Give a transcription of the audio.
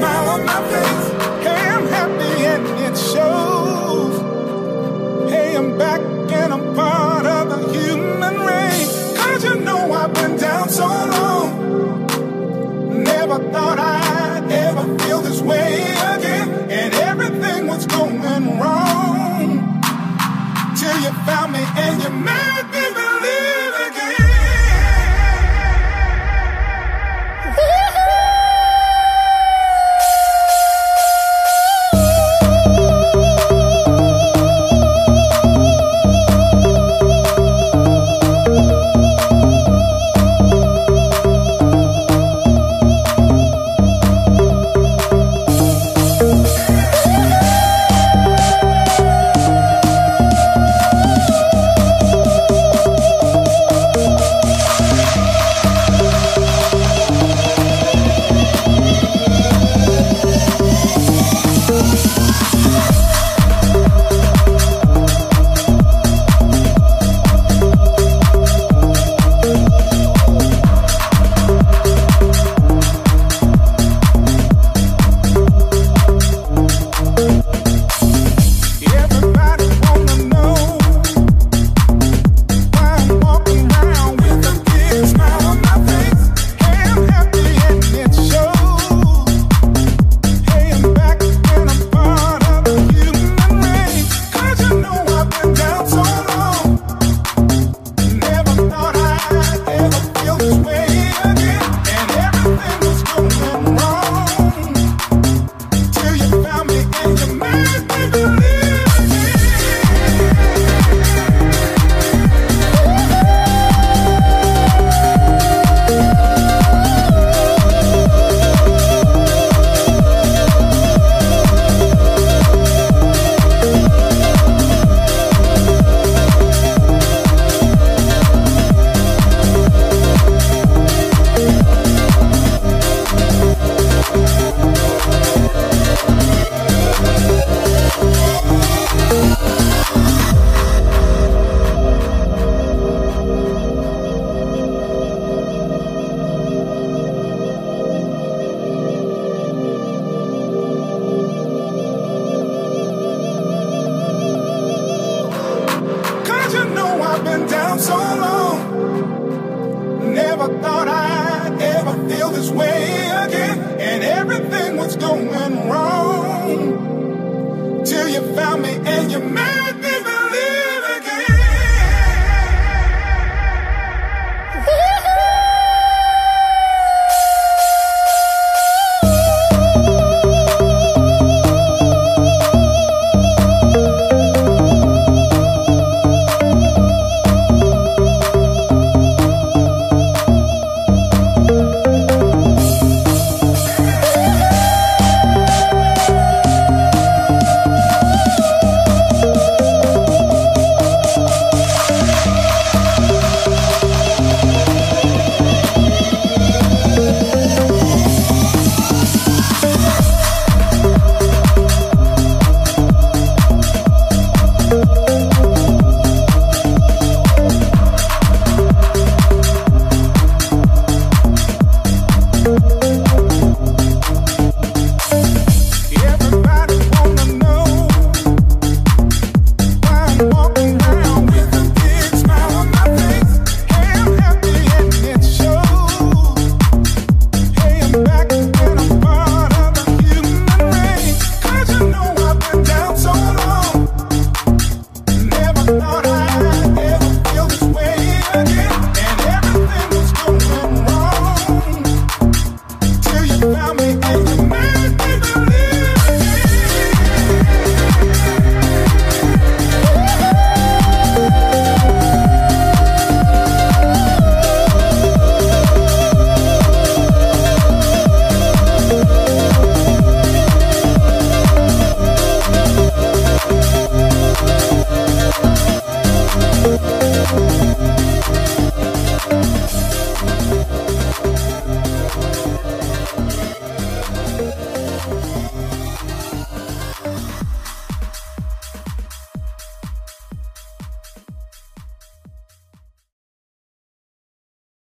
smile on my face. Hey, I'm happy and it shows. Hey, I'm back and I'm part of the human race. Cause you know I've been down so long. Never thought I'd ever feel this way again. And everything was going wrong. Till you found me and you married going wrong. Till you found me and you made.